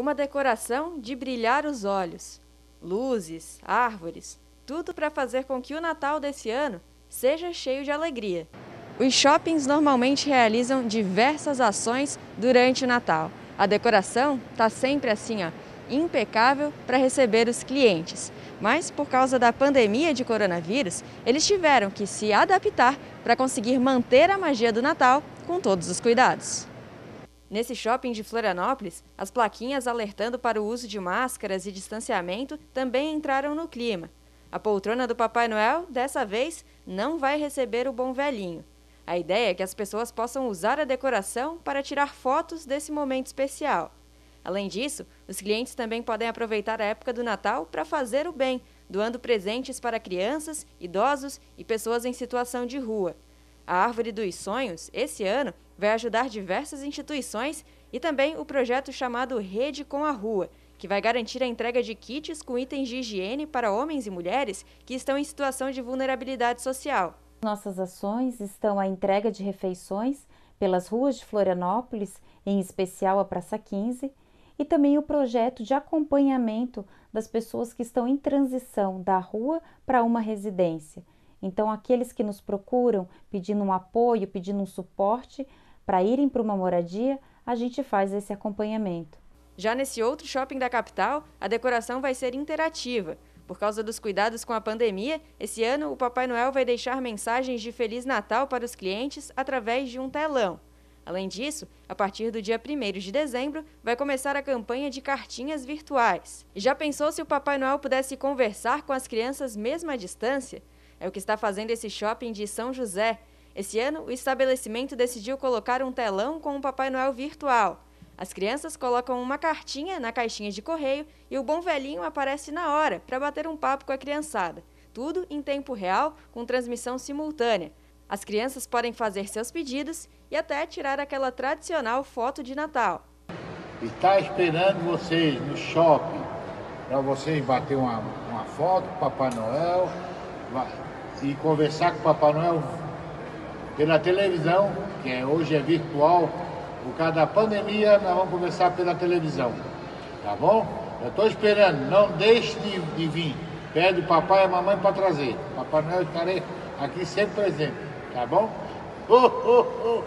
Uma decoração de brilhar os olhos. Luzes, árvores, tudo para fazer com que o Natal desse ano seja cheio de alegria. Os shoppings normalmente realizam diversas ações durante o Natal. A decoração está sempre assim, ó, impecável para receber os clientes. Mas por causa da pandemia de coronavírus, eles tiveram que se adaptar para conseguir manter a magia do Natal com todos os cuidados. Nesse shopping de Florianópolis, as plaquinhas alertando para o uso de máscaras e distanciamento também entraram no clima. A poltrona do Papai Noel, dessa vez, não vai receber o bom velhinho. A ideia é que as pessoas possam usar a decoração para tirar fotos desse momento especial. Além disso, os clientes também podem aproveitar a época do Natal para fazer o bem, doando presentes para crianças, idosos e pessoas em situação de rua. A Árvore dos Sonhos, esse ano, vai ajudar diversas instituições e também o projeto chamado Rede com a Rua, que vai garantir a entrega de kits com itens de higiene para homens e mulheres que estão em situação de vulnerabilidade social. Nossas ações estão a entrega de refeições pelas ruas de Florianópolis, em especial a Praça 15, e também o projeto de acompanhamento das pessoas que estão em transição da rua para uma residência. Então, aqueles que nos procuram pedindo um apoio, pedindo um suporte para irem para uma moradia, a gente faz esse acompanhamento. Já nesse outro shopping da capital, a decoração vai ser interativa. Por causa dos cuidados com a pandemia, esse ano o Papai Noel vai deixar mensagens de Feliz Natal para os clientes através de um telão. Além disso, a partir do dia 1 de dezembro, vai começar a campanha de cartinhas virtuais. Já pensou se o Papai Noel pudesse conversar com as crianças mesmo à distância? É o que está fazendo esse shopping de São José. Esse ano, o estabelecimento decidiu colocar um telão com um Papai Noel virtual. As crianças colocam uma cartinha na caixinha de correio e o bom velhinho aparece na hora para bater um papo com a criançada. Tudo em tempo real, com transmissão simultânea. As crianças podem fazer seus pedidos e até tirar aquela tradicional foto de Natal. Está esperando vocês no shopping para vocês bater uma, uma foto com o Papai Noel e conversar com o Papai Noel pela televisão, que é, hoje é virtual. Por causa da pandemia, nós vamos conversar pela televisão. Tá bom? Eu estou esperando, não deixe de, de vir. Pede o papai e a mamãe para trazer. Papai Noel estarei aqui sempre presente. Tá bom? Oh, oh, oh,